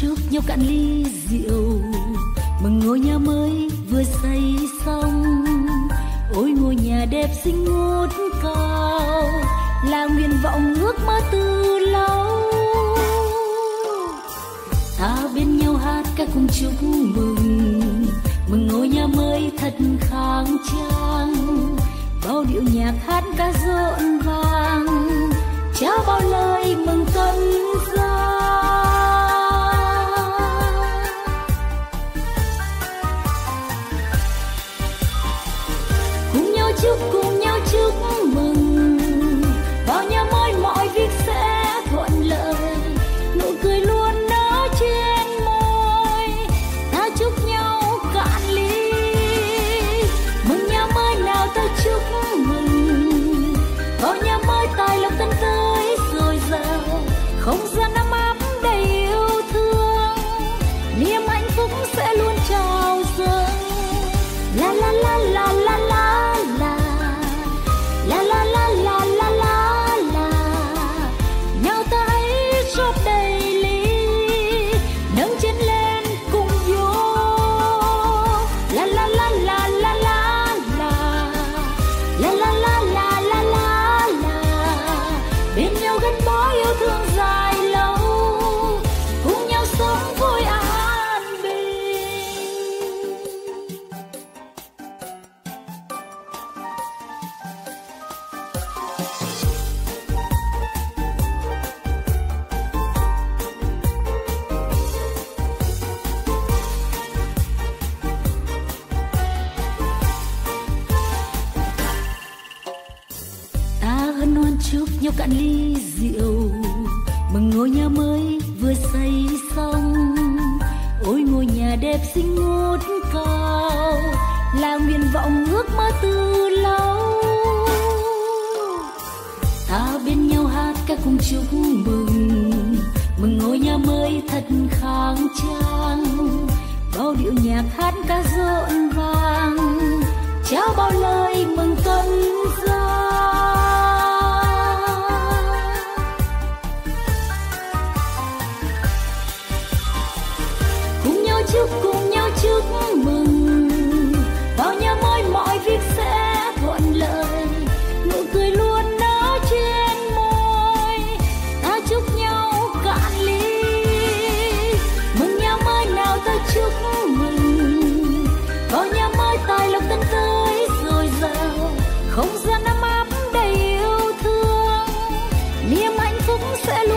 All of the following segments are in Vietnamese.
chúc nhau cạn ly rượu mừng ngôi nhà mới vừa xây xong. Ôi, ngôi nhà đẹp xinh ngút cao, là nguyện vọng ước mơ từ lâu. Ta bên nhau hát ca cùng chúc mừng mừng ngôi nhà mới thật khang trang. Bao điệu nhạc hát ca rộn vang. Gắn bó yêu thương dài chúc nhau cạn ly rượu. Mừng ngôi nhà mới vừa xây xong. Ôi, ngôi nhà đẹp xinh ngút cao, là nguyện vọng ước mơ từ lâu. Ta bên nhau hát ca cùng chúc mừng. Mừng ngôi nhà mới thật khang trang. Bao điệu nhạc hát ca rộn vang. Trao bao lời mừng tân phúc sẽ luôn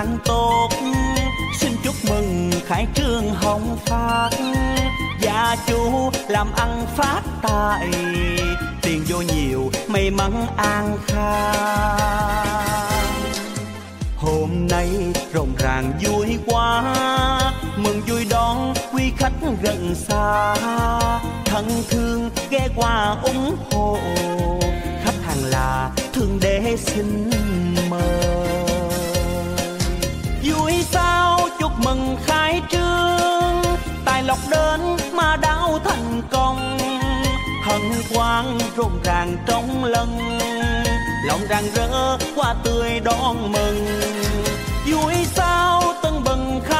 càng tốt. Xin chúc mừng khai trương hồng phát. Gia chủ làm ăn phát tài. Tiền vô nhiều, may mắn an khang. Hôm nay rộn ràng vui quá. Mừng vui đón quý khách gần xa. Thân thương ghé qua ủng hộ. Khách hàng là thương đế xin quang rộn ràng trong lân lòng rạng rỡ, hoa tươi đón mừng. Vui sao tân bừng khai